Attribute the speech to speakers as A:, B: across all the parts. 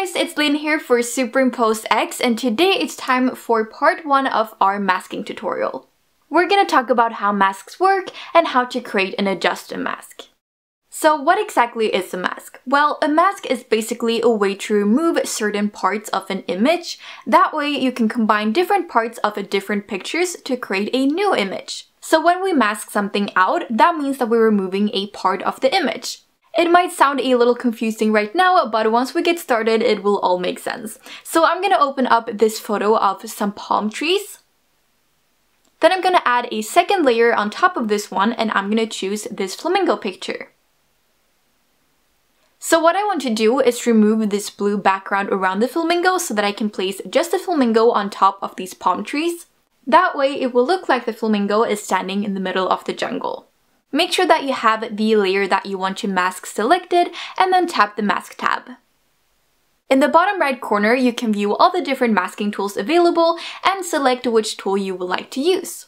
A: guys, it's Lynn here for Superimpose X and today it's time for part 1 of our masking tutorial. We're gonna talk about how masks work and how to create and adjust a mask. So what exactly is a mask? Well, a mask is basically a way to remove certain parts of an image. That way you can combine different parts of a different pictures to create a new image. So when we mask something out, that means that we're removing a part of the image. It might sound a little confusing right now, but once we get started, it will all make sense. So I'm gonna open up this photo of some palm trees. Then I'm gonna add a second layer on top of this one, and I'm gonna choose this flamingo picture. So what I want to do is remove this blue background around the flamingo so that I can place just the flamingo on top of these palm trees. That way it will look like the flamingo is standing in the middle of the jungle. Make sure that you have the layer that you want to mask selected and then tap the mask tab. In the bottom right corner, you can view all the different masking tools available and select which tool you would like to use.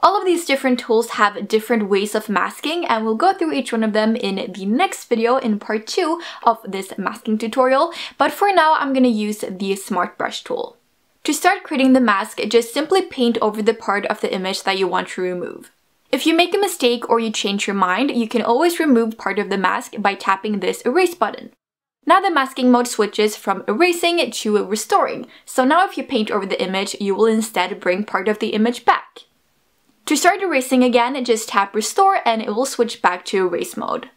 A: All of these different tools have different ways of masking and we'll go through each one of them in the next video in part 2 of this masking tutorial, but for now I'm going to use the Smart Brush tool. To start creating the mask, just simply paint over the part of the image that you want to remove. If you make a mistake or you change your mind, you can always remove part of the mask by tapping this erase button. Now the masking mode switches from erasing to restoring, so now if you paint over the image, you will instead bring part of the image back. To start erasing again, just tap restore and it will switch back to erase mode.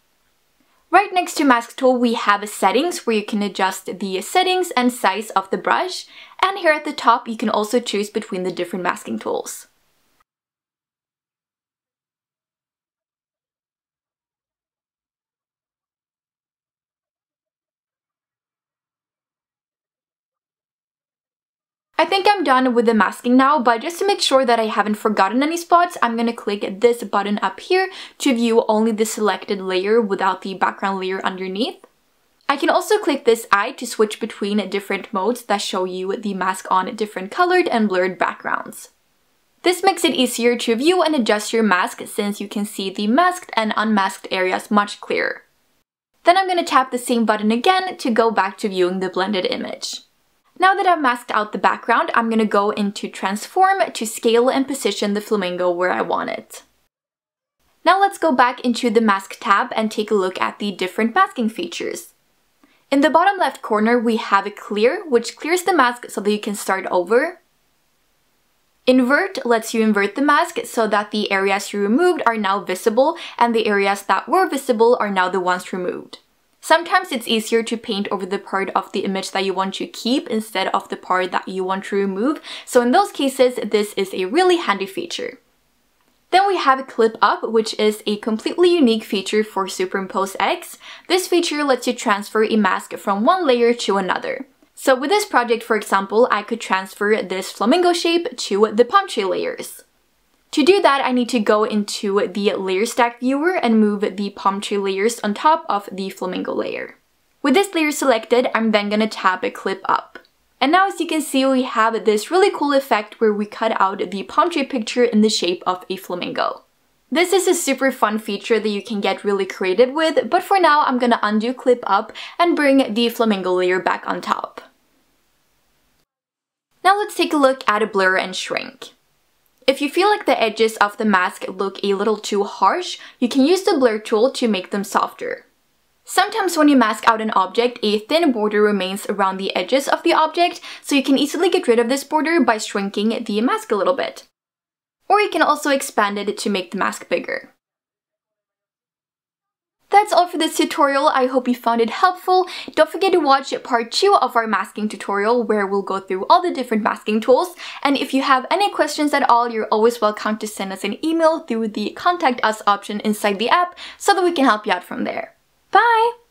A: Right next to mask tool we have settings where you can adjust the settings and size of the brush and here at the top you can also choose between the different masking tools. I think I'm done with the masking now, but just to make sure that I haven't forgotten any spots, I'm gonna click this button up here to view only the selected layer without the background layer underneath. I can also click this eye to switch between different modes that show you the mask on different colored and blurred backgrounds. This makes it easier to view and adjust your mask since you can see the masked and unmasked areas much clearer. Then I'm going to tap the same button again to go back to viewing the blended image. Now that I've masked out the background, I'm gonna go into transform to scale and position the flamingo where I want it. Now let's go back into the mask tab and take a look at the different masking features. In the bottom left corner, we have a clear, which clears the mask so that you can start over. Invert lets you invert the mask so that the areas you removed are now visible and the areas that were visible are now the ones removed. Sometimes it's easier to paint over the part of the image that you want to keep instead of the part that you want to remove, so in those cases, this is a really handy feature. Then we have Clip Up, which is a completely unique feature for Superimpose X. This feature lets you transfer a mask from one layer to another. So with this project, for example, I could transfer this flamingo shape to the palm tree layers. To do that, I need to go into the layer stack viewer and move the palm tree layers on top of the flamingo layer. With this layer selected, I'm then gonna tap clip up. And now as you can see, we have this really cool effect where we cut out the palm tree picture in the shape of a flamingo. This is a super fun feature that you can get really creative with, but for now I'm gonna undo clip up and bring the flamingo layer back on top. Now let's take a look at a blur and shrink. If you feel like the edges of the mask look a little too harsh, you can use the blur tool to make them softer. Sometimes when you mask out an object, a thin border remains around the edges of the object, so you can easily get rid of this border by shrinking the mask a little bit. Or you can also expand it to make the mask bigger. That's all for this tutorial, I hope you found it helpful. Don't forget to watch part 2 of our masking tutorial where we'll go through all the different masking tools. And if you have any questions at all, you're always welcome to send us an email through the contact us option inside the app so that we can help you out from there. Bye!